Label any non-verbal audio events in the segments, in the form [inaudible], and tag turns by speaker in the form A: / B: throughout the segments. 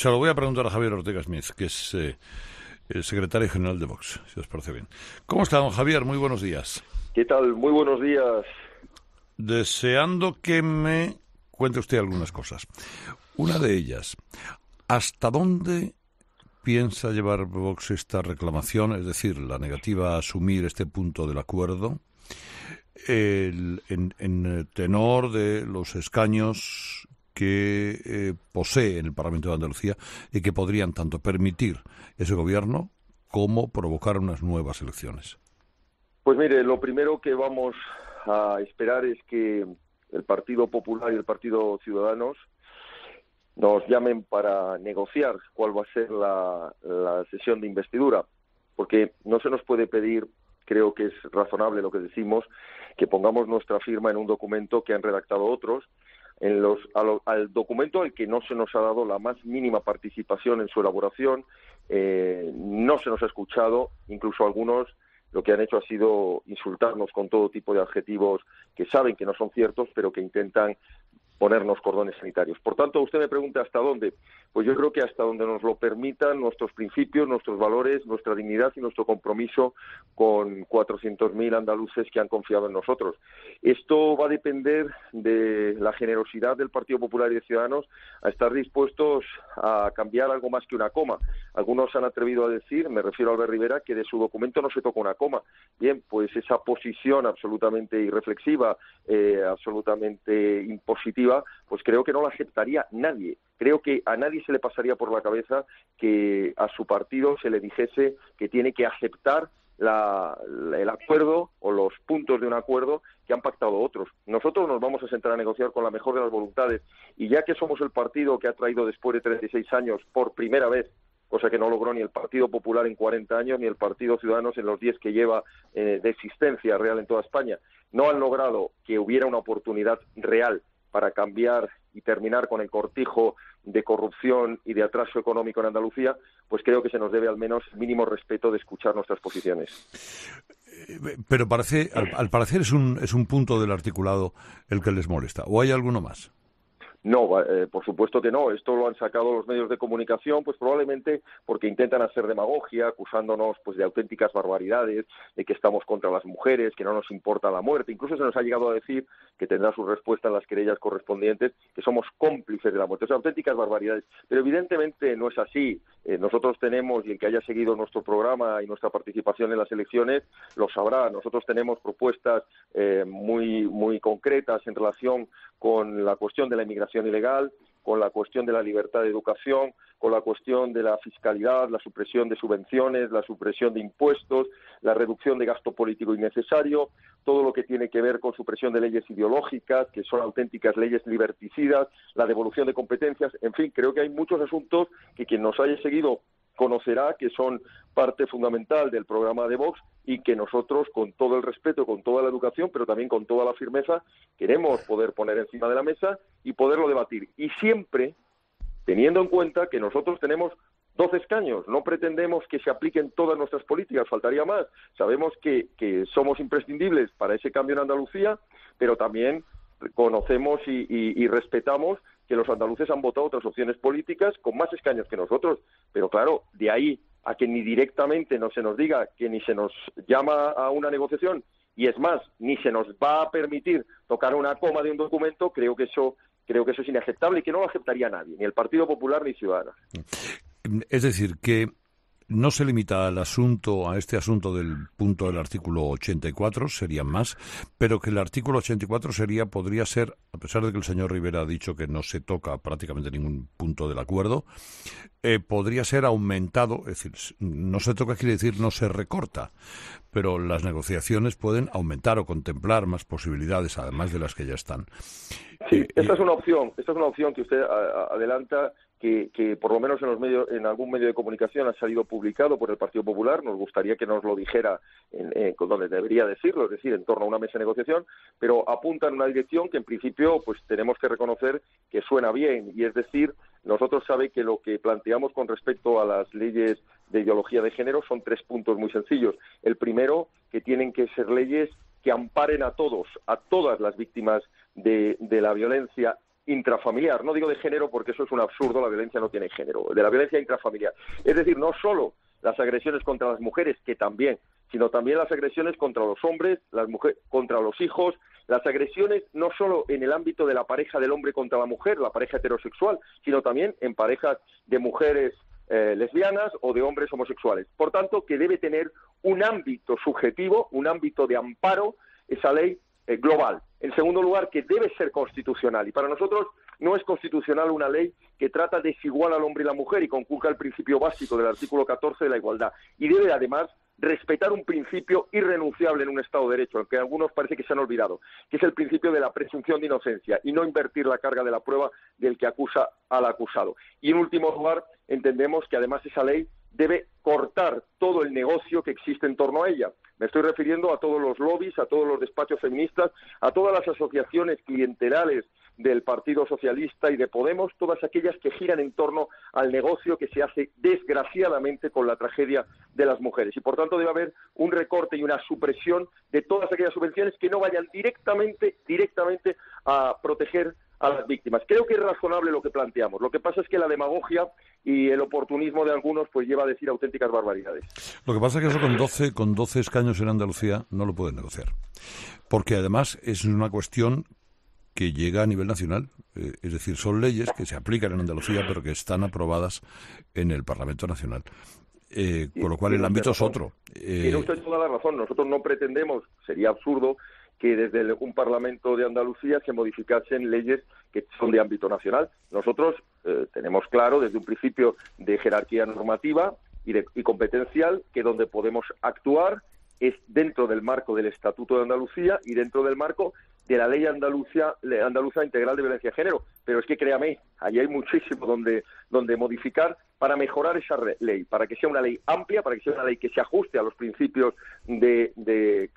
A: Se lo voy a preguntar a Javier Ortega Smith, que es eh, el secretario general de Vox, si os parece bien. ¿Cómo está, don Javier? Muy buenos días.
B: ¿Qué tal? Muy buenos días.
A: Deseando que me cuente usted algunas cosas. Una de ellas, ¿hasta dónde piensa llevar Vox esta reclamación, es decir, la negativa a asumir este punto del acuerdo, en, en tenor de los escaños que eh, posee en el Parlamento de Andalucía y que podrían tanto permitir ese gobierno como provocar unas nuevas elecciones?
B: Pues mire, lo primero que vamos a esperar es que el Partido Popular y el Partido Ciudadanos nos llamen para negociar cuál va a ser la, la sesión de investidura, porque no se nos puede pedir, creo que es razonable lo que decimos, que pongamos nuestra firma en un documento que han redactado otros en los, al documento al que no se nos ha dado la más mínima participación en su elaboración, eh, no se nos ha escuchado, incluso algunos lo que han hecho ha sido insultarnos con todo tipo de adjetivos que saben que no son ciertos, pero que intentan ponernos cordones sanitarios. Por tanto, usted me pregunta hasta dónde. Pues yo creo que hasta donde nos lo permitan nuestros principios, nuestros valores, nuestra dignidad y nuestro compromiso con 400.000 andaluces que han confiado en nosotros. Esto va a depender de la generosidad del Partido Popular y de Ciudadanos a estar dispuestos a cambiar algo más que una coma. Algunos han atrevido a decir, me refiero a Albert Rivera, que de su documento no se toca una coma. Bien, pues esa posición absolutamente irreflexiva, eh, absolutamente impositiva, pues creo que no la aceptaría nadie. Creo que a nadie se le pasaría por la cabeza que a su partido se le dijese que tiene que aceptar el acuerdo o los puntos de un acuerdo que han pactado otros. Nosotros nos vamos a sentar a negociar con la mejor de las voluntades y ya que somos el partido que ha traído después de 36 años por primera vez cosa que no logró ni el Partido Popular en 40 años ni el Partido Ciudadanos en los 10 que lleva eh, de existencia real en toda España. No han logrado que hubiera una oportunidad real para cambiar y terminar con el cortijo de corrupción y de atraso económico en Andalucía, pues creo que se nos debe al menos mínimo respeto de escuchar nuestras posiciones.
A: Eh, pero parece, al, al parecer es un, es un punto del articulado el que les molesta. ¿O hay alguno más?
B: No, eh, por supuesto que no. Esto lo han sacado los medios de comunicación, pues probablemente porque intentan hacer demagogia, acusándonos pues de auténticas barbaridades, de que estamos contra las mujeres, que no nos importa la muerte. Incluso se nos ha llegado a decir que tendrá su respuesta en las querellas correspondientes, que somos cómplices de la muerte. O sea, auténticas barbaridades. Pero evidentemente no es así. Eh, nosotros tenemos, y el que haya seguido nuestro programa y nuestra participación en las elecciones lo sabrá. Nosotros tenemos propuestas eh, muy muy concretas en relación con la cuestión de la inmigración ilegal, con la cuestión de la libertad de educación, con la cuestión de la fiscalidad, la supresión de subvenciones, la supresión de impuestos, la reducción de gasto político innecesario, todo lo que tiene que ver con supresión de leyes ideológicas, que son auténticas leyes liberticidas, la devolución de competencias, en fin, creo que hay muchos asuntos que quien nos haya seguido conocerá que son parte fundamental del programa de Vox y que nosotros, con todo el respeto, con toda la educación, pero también con toda la firmeza, queremos poder poner encima de la mesa y poderlo debatir. Y siempre teniendo en cuenta que nosotros tenemos 12 escaños. No pretendemos que se apliquen todas nuestras políticas, faltaría más. Sabemos que, que somos imprescindibles para ese cambio en Andalucía, pero también conocemos y, respetamos que los andaluces han votado otras opciones políticas con más escaños que nosotros. Pero claro, de ahí a que ni directamente no se nos diga que ni se nos llama a una negociación y es más, ni se nos va a permitir tocar una coma de un documento, creo que eso creo que eso es inaceptable y que no lo aceptaría nadie, ni el Partido Popular ni Ciudadanos.
A: Es decir, que no se limita al asunto, a este asunto del punto del artículo 84, serían más, pero que el artículo 84 sería, podría ser, a pesar de que el señor Rivera ha dicho que no se toca prácticamente ningún punto del acuerdo, eh, podría ser aumentado, es decir, no se toca quiere decir no se recorta, pero las negociaciones pueden aumentar o contemplar más posibilidades, además de las que ya están.
B: Sí, esta es una opción, esta es una opción que usted adelanta que, por lo menos en los medios, en algún medio de comunicación ha salido publicado por el Partido Popular. Nos gustaría que nos lo dijera en, donde debería decirlo, es decir, en torno a una mesa de negociación, pero apunta en una dirección que en principio pues tenemos que reconocer que suena bien y es decir, nosotros sabe que lo que planteamos con respecto a las leyes de ideología de género son tres puntos muy sencillos. El primero, que tienen que ser leyes que amparen a todos, a todas las víctimas de, de la violencia intrafamiliar. No digo de género porque eso es un absurdo, la violencia no tiene género, de la violencia intrafamiliar. Es decir, no solo las agresiones contra las mujeres, que también, sino también las agresiones contra los hombres, las mujeres, contra los hijos, las agresiones no solo en el ámbito de la pareja del hombre contra la mujer, la pareja heterosexual, sino también en parejas de mujeres eh, lesbianas o de hombres homosexuales. Por tanto, que debe tener un ámbito subjetivo, un ámbito de amparo, esa ley eh, global. En segundo lugar, que debe ser constitucional. Y para nosotros no es constitucional una ley que trata de desigual al hombre y la mujer y conculca el principio básico del artículo 14 de la igualdad. Y debe, además, respetar un principio irrenunciable en un Estado de Derecho, que algunos parece que se han olvidado, que es el principio de la presunción de inocencia y no invertir la carga de la prueba del que acusa al acusado. Y en último lugar, entendemos que además esa ley debe cortar todo el negocio que existe en torno a ella. Me estoy refiriendo a todos los lobbies, a todos los despachos feministas, a todas las asociaciones clientelares del Partido Socialista y de Podemos, todas aquellas que giran en torno al negocio que se hace desgraciadamente con la tragedia de las mujeres. Y por tanto debe haber un recorte y una supresión de todas aquellas subvenciones que no vayan directamente, directamente a proteger a las víctimas. Creo que es razonable lo que planteamos. Lo que pasa es que la demagogia y el oportunismo de algunos pues lleva a decir auténticas barbaridades.
A: Lo que pasa es que eso con 12, con 12 escaños en Andalucía no lo pueden negociar. Porque además es una cuestión que llega a nivel nacional. Eh, es decir, son leyes que se aplican en Andalucía pero que están aprobadas en el Parlamento Nacional. Eh, con lo cual el ámbito es otro.
B: Tiene usted toda la razón. Nosotros no pretendemos, sería absurdo, que desde un Parlamento de Andalucía se modificasen leyes que son de ámbito nacional. Nosotros eh, tenemos claro desde un principio de jerarquía normativa y, y competencial que donde podemos actuar es dentro del marco del Estatuto de Andalucía y dentro del marco de la ley andaluza, andaluza integral de violencia de género. Pero es que créame, ahí hay muchísimo donde, donde modificar para mejorar esa ley, para que sea una ley amplia, para que sea una ley que se ajuste a los principios de, de,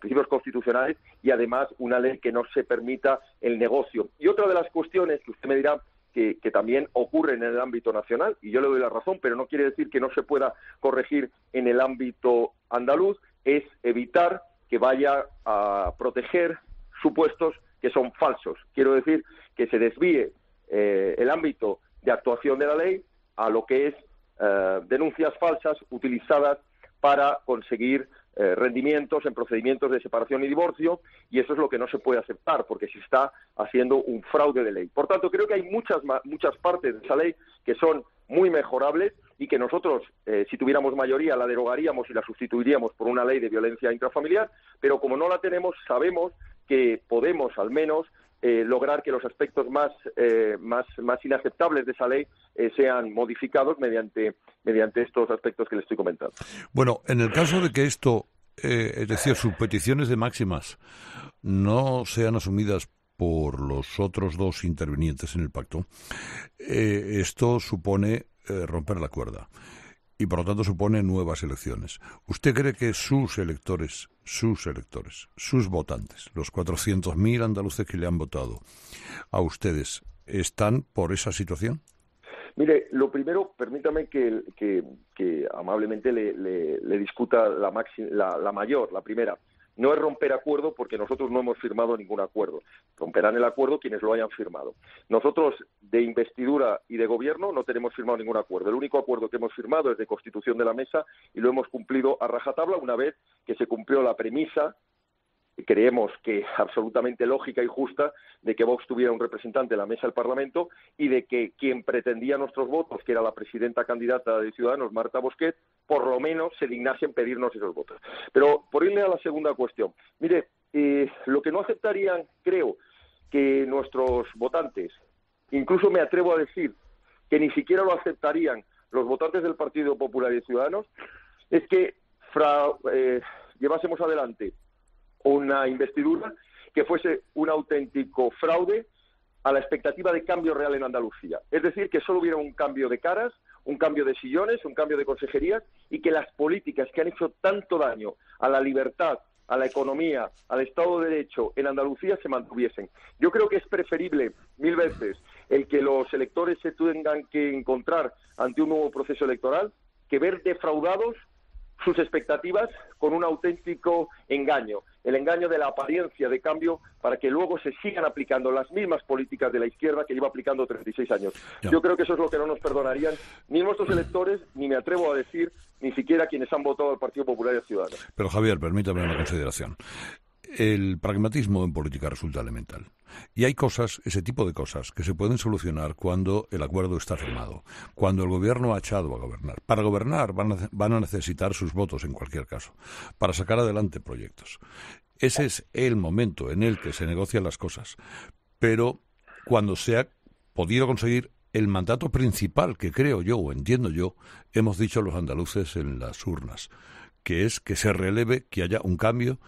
B: principios constitucionales y además una ley que no se permita el negocio. Y otra de las cuestiones que usted me dirá que, que, también ocurren en el ámbito nacional, y yo le doy la razón, pero no quiere decir que no se pueda corregir en el ámbito andaluz, es evitar que vaya a proteger supuestos que son falsos. Quiero decir que se desvíe eh, el ámbito de actuación de la ley a lo que es eh, denuncias falsas utilizadas para conseguir eh, rendimientos en procedimientos de separación y divorcio y eso es lo que no se puede aceptar porque se está haciendo un fraude de ley. Por tanto, creo que hay muchas muchas partes de esa ley que son muy mejorables y que nosotros, si tuviéramos mayoría, la derogaríamos y la sustituiríamos por una ley de violencia intrafamiliar, pero como no la tenemos, sabemos que podemos al menos eh, lograr que los aspectos más, eh, más, más inaceptables de esa ley eh, sean modificados mediante, mediante estos aspectos que le estoy comentando.
A: Bueno, en el caso de que esto, es decir, sus peticiones de máximas no sean asumidas por los otros dos intervinientes en el pacto, esto supone romper la cuerda y por lo tanto supone nuevas elecciones. ¿Usted cree que sus electores, sus electores, sus votantes, los 400.000 andaluces que le han votado a ustedes, están por esa situación?
B: Mire, lo primero, permítame que, que, amablemente le, le, discuta la, la, la mayor, la primera. No es romper acuerdo porque nosotros no hemos firmado ningún acuerdo. Romperán el acuerdo quienes lo hayan firmado. Nosotros de investidura y de gobierno no tenemos firmado ningún acuerdo. El único acuerdo que hemos firmado es de constitución de la mesa y lo hemos cumplido a rajatabla una vez que se cumplió la premisa creemos que absolutamente lógica y justa de que Vox tuviera un representante en la mesa del Parlamento y de que quien pretendía nuestros votos, que era la presidenta candidata de Ciudadanos, Marta Bosquet, por lo menos se dignase en pedirnos esos votos. Pero por irle a la segunda cuestión, mire, eh, lo que no aceptarían, creo, que nuestros votantes, incluso me atrevo a decir que ni siquiera lo aceptarían los votantes del Partido Popular y Ciudadanos, es que eh, llevásemos adelante una investidura que fuese un auténtico fraude a la expectativa de cambio real en Andalucía. Es decir, que solo hubiera un cambio de caras, un cambio de sillones, un cambio de consejerías y que las políticas que han hecho tanto daño a la libertad, a la economía, al Estado de Derecho en Andalucía se mantuviesen. Yo creo que es preferible mil veces el que los electores se tengan que encontrar ante un nuevo proceso electoral que ver defraudados sus expectativas con un auténtico engaño, el engaño de la apariencia de cambio para que luego se sigan aplicando las mismas políticas de la izquierda que lleva aplicando 36 años. Yo creo que eso es lo que no nos perdonarían ni nuestros electores, ni me atrevo a decir ni siquiera quienes han votado al Partido Popular y Ciudadanos.
A: Pero Javier, permítame una consideración. El pragmatismo en política resulta elemental. Y hay cosas, ese tipo de cosas, que se pueden solucionar cuando el acuerdo está firmado, cuando el gobierno ha echado a gobernar. Para gobernar van a, necesitar sus votos en cualquier caso, para sacar adelante proyectos. Ese es el momento en el que se negocian las cosas. Pero cuando se ha podido conseguir el mandato principal que creo yo o entiendo yo, hemos dicho los andaluces en las urnas, que es que se releve, que haya un cambio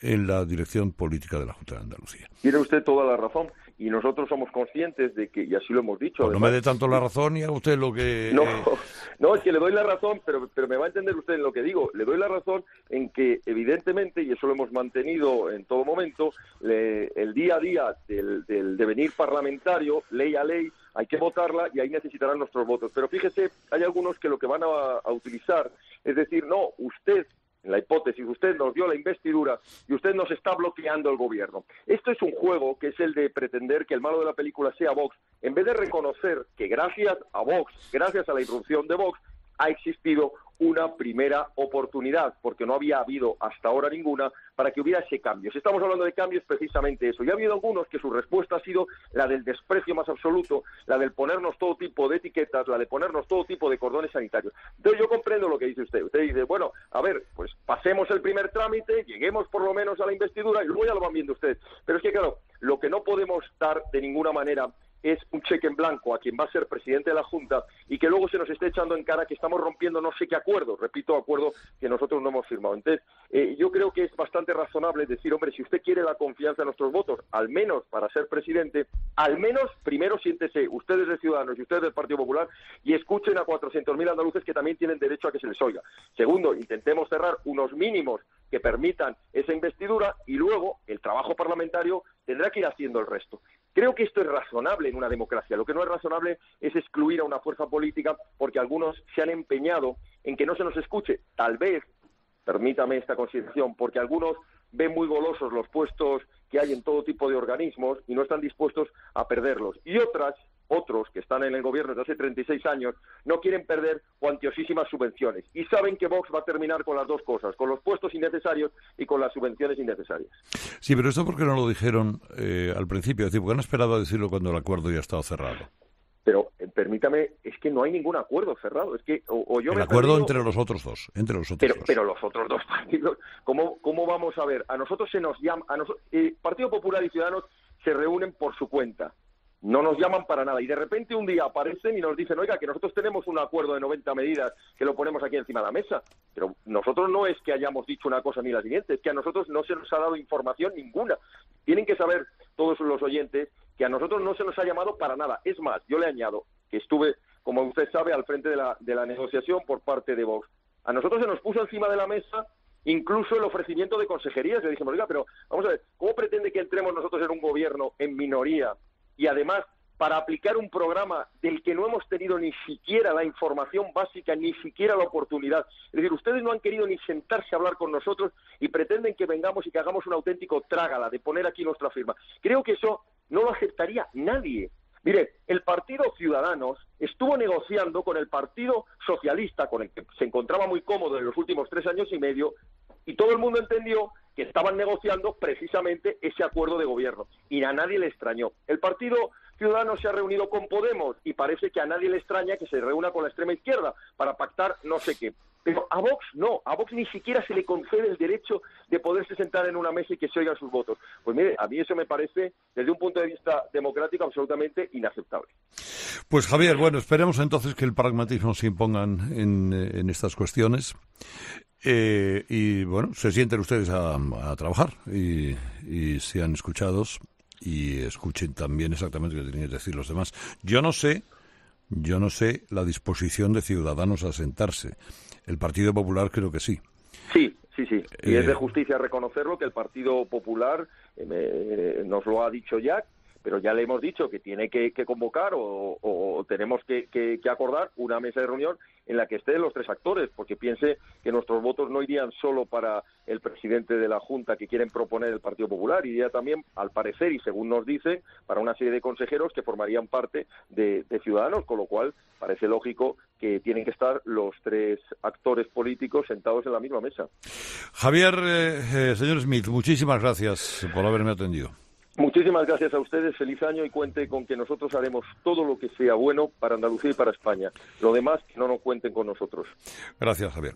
A: en la dirección política de la Junta de Andalucía.
B: Tiene usted toda la razón y nosotros somos conscientes de que, y así lo hemos dicho.
A: Pues no me dé tanto la razón y haga usted lo que...
B: No, [laughs] no, es que le doy la razón, pero, pero me va a entender usted en lo que digo. Le doy la razón en que, evidentemente, y eso lo hemos mantenido en todo momento, el día a día del, del devenir parlamentario, ley a ley, hay que votarla y ahí necesitarán nuestros votos. Pero fíjese, hay algunos que lo que van a utilizar es decir, no, usted la hipótesis, usted nos dio la investidura y usted nos está bloqueando el gobierno. Esto es un juego que es el de pretender que el malo de la película sea Vox, en vez de reconocer que gracias a Vox, gracias a la irrupción de Vox, ha existido una primera oportunidad, porque no había habido hasta ahora ninguna para que hubiera ese cambio. Si estamos hablando de cambios, precisamente eso. Y ha habido algunos que su respuesta ha sido la del desprecio más absoluto, la del ponernos todo tipo de etiquetas, la de ponernos todo tipo de cordones sanitarios. Entonces yo comprendo lo que dice usted. Usted dice, bueno, a ver, pues pasemos el primer trámite, lleguemos por lo menos a la investidura y luego ya lo van viendo ustedes. Pero es que, claro, lo que no podemos dar de ninguna manera es un cheque en blanco a quien va a ser presidente de la Junta y que luego se nos esté echando en cara que estamos rompiendo no sé qué acuerdo, repito, acuerdo que nosotros no hemos firmado. Entonces, eh, yo creo que es bastante razonable decir, hombre, si usted quiere la confianza de nuestros votos, al menos para ser presidente, al menos primero siéntese ustedes de Ciudadanos y ustedes del Partido Popular y escuchen a 400.000 andaluces que también tienen derecho a que se les oiga. Segundo, intentemos cerrar unos mínimos que permitan esa investidura y luego el trabajo parlamentario tendrá que ir haciendo el resto. Creo que esto es razonable en una democracia. Lo que no es razonable es excluir a una fuerza política porque algunos se han empeñado en que no se nos escuche. Tal vez, permítame esta consideración, porque algunos ven muy golosos los puestos que hay en todo tipo de organismos y no están dispuestos a perderlos. Y otras otros que están en el gobierno desde hace 36 años no quieren perder cuantiosísimas subvenciones y saben que Vox va a terminar con las dos cosas, con los puestos innecesarios y con las subvenciones innecesarias.
A: Sí, pero esto porque no lo dijeron eh, al principio, es decir, porque han esperado a decirlo cuando el acuerdo ya estado cerrado.
B: Pero eh, permítame, es que no hay ningún acuerdo cerrado. Es que o, yo
A: el acuerdo entre los otros dos, entre los otros
B: pero, Pero los otros dos partidos, ¿cómo, cómo vamos a ver? A nosotros se nos llama, a nosotros, eh, Partido Popular y Ciudadanos se reúnen por su cuenta no nos llaman para nada y de repente un día aparecen y nos dicen, oiga, que nosotros tenemos un acuerdo de 90 medidas que lo ponemos aquí encima de la mesa, pero nosotros no es que hayamos dicho una cosa ni la siguiente, es que a nosotros no se nos ha dado información ninguna. Tienen que saber todos los oyentes que a nosotros no se nos ha llamado para nada. Es más, yo le añado que estuve, como usted sabe, al frente de la, de la negociación por parte de Vox. A nosotros se nos puso encima de la mesa incluso el ofrecimiento de consejerías. Le dijimos, oiga, pero vamos a ver, ¿cómo pretende que entremos nosotros en un gobierno en minoría y además para aplicar un programa del que no hemos tenido ni siquiera la información básica, ni siquiera la oportunidad. Es decir, ustedes no han querido ni sentarse a hablar con nosotros y pretenden que vengamos y que hagamos un auténtico trágala de poner aquí nuestra firma. Creo que eso no lo aceptaría nadie. Mire, el Partido Ciudadanos estuvo negociando con el Partido Socialista, con el que se encontraba muy cómodo en los últimos tres años y medio, y todo el mundo entendió que estaban negociando precisamente ese acuerdo de gobierno. Y a nadie le extrañó. El Partido Ciudadanos se ha reunido con Podemos y parece que a nadie le extraña que se reúna con la extrema izquierda para pactar no sé qué. Pero a Vox no, a Vox ni siquiera se le concede el derecho de poderse sentar en una mesa y que se oigan sus votos. Pues mire, a mí eso me parece, desde un punto de vista democrático, absolutamente inaceptable.
A: Pues Javier, bueno, esperemos entonces que el pragmatismo se impongan en, estas cuestiones. Eh, y bueno, se sienten ustedes a, trabajar y, sean escuchados y escuchen también exactamente lo que tienen que decir los demás. Yo no sé, yo no sé la disposición de ciudadanos a sentarse. El Partido Popular creo que sí.
B: Sí, sí, sí. Y es de eh, justicia reconocerlo que el Partido Popular eh, nos lo ha dicho ya pero ya le hemos dicho que tiene que, convocar o, tenemos que, acordar una mesa de reunión en la que estén los tres actores, porque piense que nuestros votos no irían solo para el presidente de la Junta que quieren proponer el Partido Popular, iría también, al parecer, y según nos dice, para una serie de consejeros que formarían parte de, Ciudadanos, con lo cual parece lógico que tienen que estar los tres actores políticos sentados en la misma mesa.
A: Javier, eh, eh, señor Smith, muchísimas gracias por haberme atendido.
B: Muchísimas gracias a ustedes, feliz año y cuente con que nosotros haremos todo lo que sea bueno para Andalucía y para España. Lo demás, no nos cuenten con nosotros.
A: Gracias, Javier.